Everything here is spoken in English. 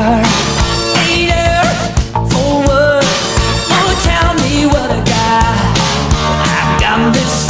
her Later, forward. Oh, tell me what I got. I've got this